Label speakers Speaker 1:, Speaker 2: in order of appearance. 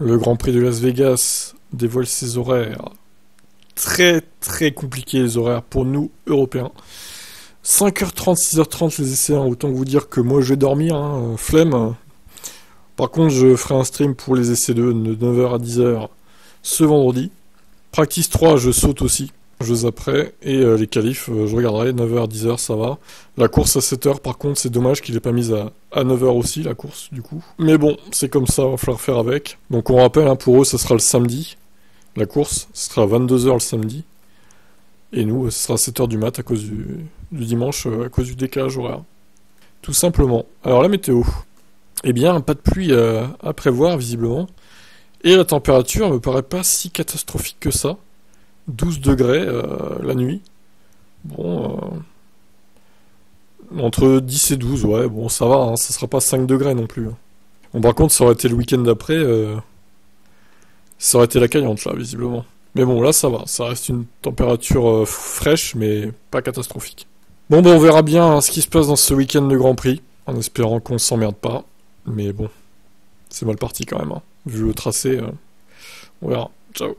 Speaker 1: Le Grand Prix de Las Vegas dévoile ses horaires. Très très compliqués les horaires pour nous, Européens. 5h30, 6h30 les essais, hein. autant vous dire que moi je vais dormir, hein, flemme. Par contre, je ferai un stream pour les essais de 9h à 10h ce vendredi. Practice 3, je saute aussi. Je zapperai. Et euh, les qualifs, euh, je regarderai. 9h, 10h, ça va. La course à 7h, par contre, c'est dommage qu'il ait pas mise à, 9h aussi, la course, du coup. Mais bon, c'est comme ça, va falloir faire avec. Donc on rappelle, hein, pour eux, ça sera le samedi. La course, ce sera à 22h le samedi. Et nous, ce sera à 7h du mat à cause du, dimanche, euh, à cause du décalage horaire. Tout simplement. Alors la météo. Eh bien, pas de pluie à prévoir, visiblement. Et la température me paraît pas si catastrophique que ça. 12 degrés euh, la nuit. Bon, euh, entre 10 et 12, ouais, bon, ça va, hein, ça sera pas 5 degrés non plus. Hein. Bon, par contre, ça aurait été le week-end d'après, euh, ça aurait été la caillante là, visiblement. Mais bon, là, ça va, ça reste une température fraîche, mais pas catastrophique. Bon, ben, on verra bien hein, ce qui se passe dans ce week-end de Grand Prix, en espérant qu'on s'emmerde pas. Mais bon, c'est mal parti quand même, vu le tracé. on verra. Ciao.